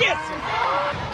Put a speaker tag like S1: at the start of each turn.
S1: gets it.